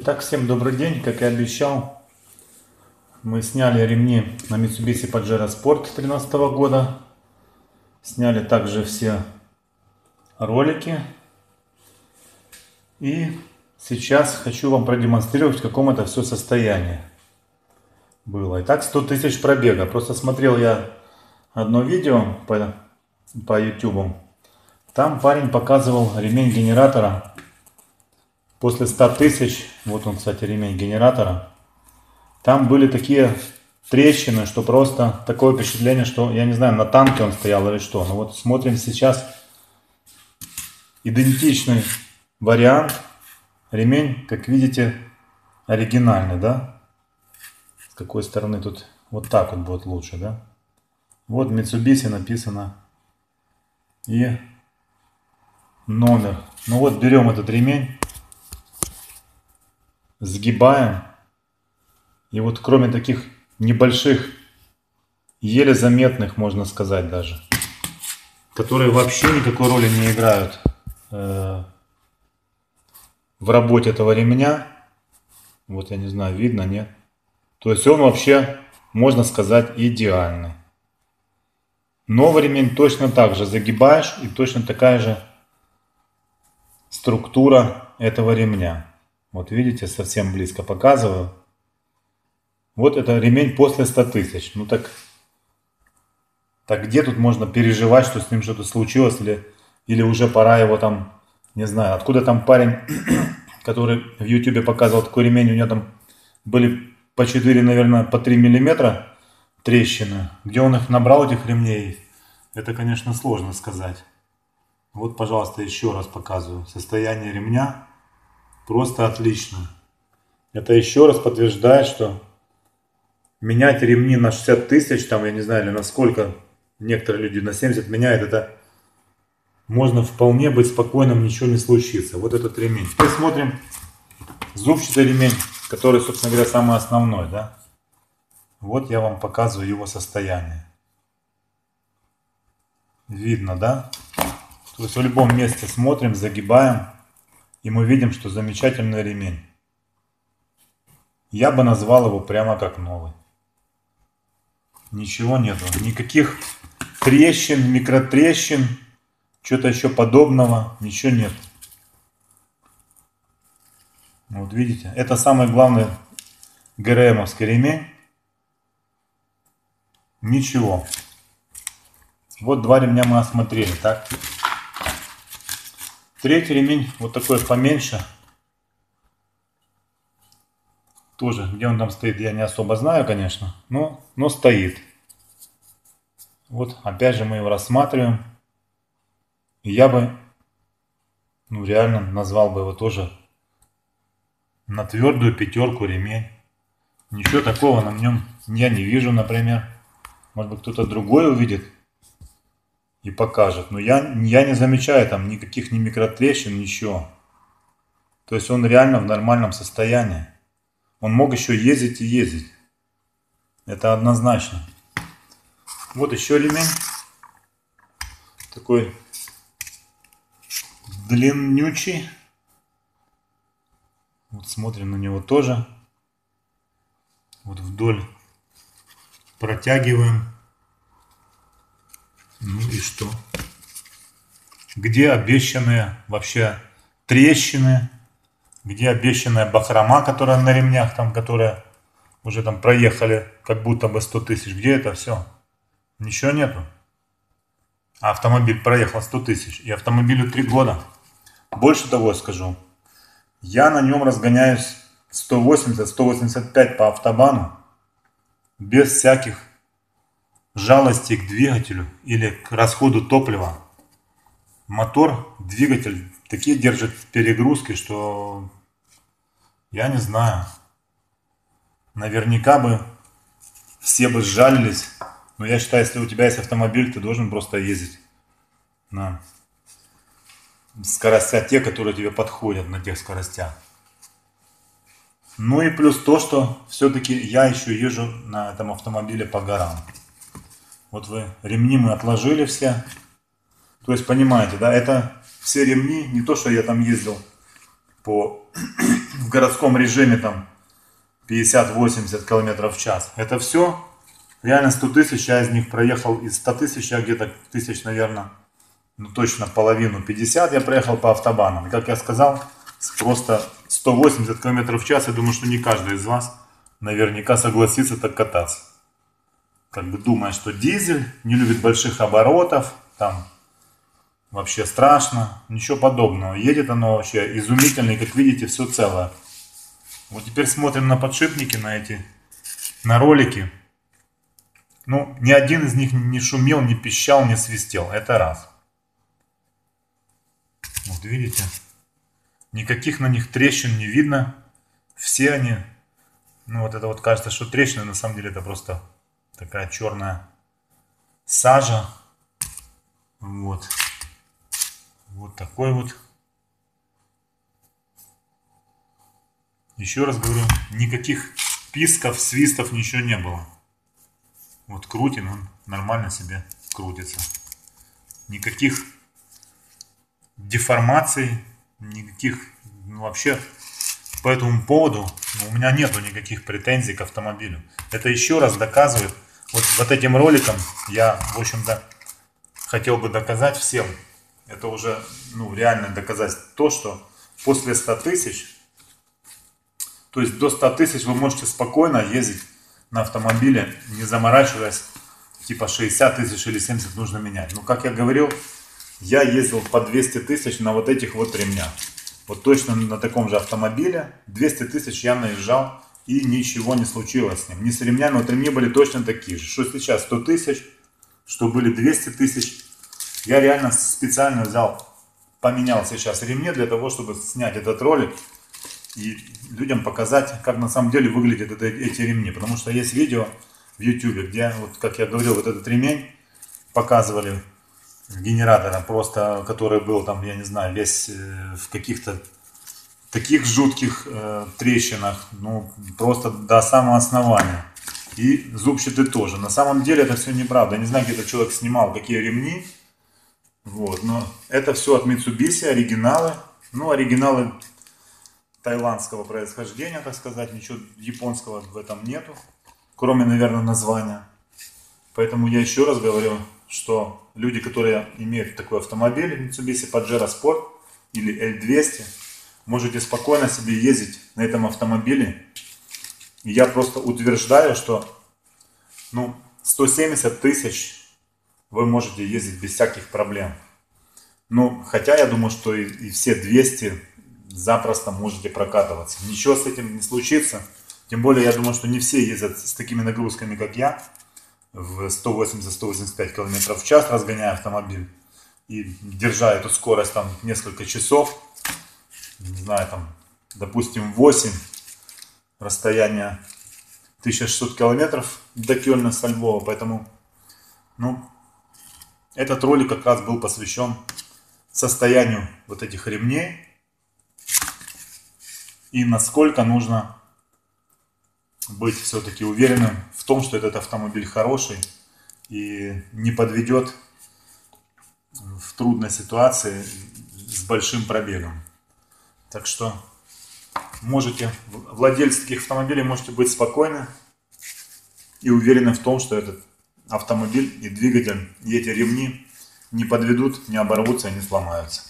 Итак, всем добрый день. Как и обещал, мы сняли ремни на Mitsubishi Pajero Sport 2013 года. Сняли также все ролики. И сейчас хочу вам продемонстрировать, в каком это все состоянии было. Итак, 100 тысяч пробега. Просто смотрел я одно видео по, по YouTube. Там парень показывал ремень генератора после 100 тысяч, вот он, кстати, ремень генератора, там были такие трещины, что просто такое впечатление, что, я не знаю, на танке он стоял или что. Но вот смотрим сейчас идентичный вариант. Ремень, как видите, оригинальный, да? С какой стороны тут вот так вот будет лучше, да? Вот Mitsubishi написано. И номер. Ну вот берем этот ремень сгибаем. И вот кроме таких небольших, еле заметных, можно сказать даже, которые вообще никакой роли не играют э, в работе этого ремня. Вот я не знаю, видно, нет? То есть он вообще, можно сказать, идеальный. Новый ремень точно так же загибаешь и точно такая же структура этого ремня. Вот видите, совсем близко показываю. Вот это ремень после 100 тысяч. Ну так, так где тут можно переживать, что с ним что-то случилось, или, или уже пора его там, не знаю, откуда там парень, который в ютубе показывал такой ремень, у него там были по 4, наверное, по 3 миллиметра трещины. Где он их набрал, этих ремней, это, конечно, сложно сказать. Вот, пожалуйста, еще раз показываю. Состояние ремня Просто отлично. Это еще раз подтверждает, что менять ремни на 60 тысяч, там, я не знаю, или на сколько, некоторые люди на 70 меняют, это можно вполне быть спокойным, ничего не случится. Вот этот ремень. Теперь смотрим зубчатый ремень, который, собственно говоря, самый основной, да. Вот я вам показываю его состояние. Видно, да? То есть в любом месте смотрим, загибаем и мы видим, что замечательный ремень. Я бы назвал его прямо как новый. Ничего нету, никаких трещин, микротрещин, что-то еще подобного, ничего нет. Вот видите, это самый главный ГРМовский ремень. Ничего. Вот два ремня мы осмотрели, так? Третий ремень, вот такой поменьше. Тоже, где он там стоит, я не особо знаю, конечно, но, но стоит. Вот, опять же мы его рассматриваем. Я бы, ну реально, назвал бы его тоже на твердую пятерку ремень. Ничего такого на нем я не вижу, например. Может быть кто-то другой увидит и покажет. Но я, я не замечаю там никаких ни микротрещин, ничего. То есть он реально в нормальном состоянии. Он мог еще ездить и ездить. Это однозначно. Вот еще ремень. Такой длиннючий. Вот смотрим на него тоже. Вот вдоль протягиваем. Ну и что? Где обещанные вообще трещины? Где обещанная бахрома, которая на ремнях, там, которая уже там проехали как будто бы 100 тысяч? Где это все? Ничего нету. Автомобиль проехал 100 тысяч. И автомобилю 3 года. Больше того скажу. Я на нем разгоняюсь 180-185 по автобану. Без всяких жалости к двигателю или к расходу топлива. Мотор, двигатель такие держат перегрузки, что я не знаю. Наверняка бы все бы сжалились. Но я считаю, если у тебя есть автомобиль, ты должен просто ездить на скоростях те, которые тебе подходят на тех скоростях. Ну и плюс то, что все-таки я еще езжу на этом автомобиле по горам. Вот вы ремни мы отложили все. То есть, понимаете, да, это все ремни, не то, что я там ездил по в городском режиме там 50-80 километров в час. Это все реально 100 тысяч, я из них проехал из 100 тысяч, я где-то тысяч, наверное, ну точно половину, 50 я проехал по автобанам. И как я сказал, просто 180 км в час, я думаю, что не каждый из вас наверняка согласится так кататься. Как бы думая, что дизель не любит больших оборотов, там вообще страшно, ничего подобного. Едет оно вообще изумительно, и как видите, все целое. Вот теперь смотрим на подшипники, на эти, на ролики. Ну, ни один из них не шумел, не пищал, не свистел. Это раз. Вот видите? Никаких на них трещин не видно. Все они... Ну, вот это вот кажется, что трещины, на самом деле это просто такая черная сажа. Вот. Вот такой вот. Еще раз говорю, никаких писков, свистов, ничего не было. Вот крутим, он нормально себе крутится. Никаких деформаций, никаких, ну, вообще по этому поводу у меня нету никаких претензий к автомобилю. Это еще раз доказывает, вот, вот этим роликом я, в общем-то, хотел бы доказать всем, это уже, ну, реально доказать то, что после 100 тысяч, то есть до 100 тысяч вы можете спокойно ездить на автомобиле, не заморачиваясь, типа 60 тысяч или 70 нужно менять. Но, как я говорил, я ездил по 200 тысяч на вот этих вот ремнях. Вот точно на таком же автомобиле 200 тысяч я наезжал и ничего не случилось с ним. Не с ремнями, вот ремни были точно такие же. Что сейчас 100 тысяч, что были 200 тысяч. Я реально специально взял, поменял сейчас ремни для того, чтобы снять этот ролик и людям показать, как на самом деле выглядят это, эти ремни. Потому что есть видео в YouTube, где, вот, как я говорил, вот этот ремень показывали генератора, просто который был там, я не знаю, весь э, в каких-то таких жутких э, трещинах, ну, просто до самого основания. И зубчатый тоже. На самом деле это все неправда. Я не знаю, где этот человек снимал, какие ремни. Вот, но это все от Mitsubishi, оригиналы. Ну, оригиналы тайландского происхождения, так сказать, ничего японского в этом нету, кроме, наверное, названия. Поэтому я еще раз говорю, что люди, которые имеют такой автомобиль Mitsubishi Pajero Sport или L200, можете спокойно себе ездить на этом автомобиле. И я просто утверждаю, что ну, 170 тысяч вы можете ездить без всяких проблем. Ну, хотя я думаю, что и, и все 200 запросто можете прокатываться. Ничего с этим не случится. Тем более, я думаю, что не все ездят с такими нагрузками, как я, в 180-185 км в час, разгоняя автомобиль. И держа эту скорость там несколько часов, не знаю, там, допустим, 8, расстояние 1600 километров до Кёльна со Львова. Поэтому, ну, этот ролик как раз был посвящен состоянию вот этих ремней, и насколько нужно быть все-таки уверенным в том, что этот автомобиль хороший и не подведет в трудной ситуации с большим пробегом. Так что можете, владельцы таких автомобилей можете быть спокойны и уверены в том, что этот автомобиль и двигатель, и эти ремни не подведут, не оборвутся и не сломаются.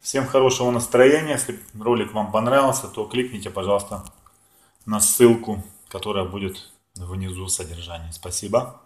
Всем хорошего настроения. Если ролик вам понравился, то кликните, пожалуйста, на ссылку, которая будет внизу содержания. Спасибо.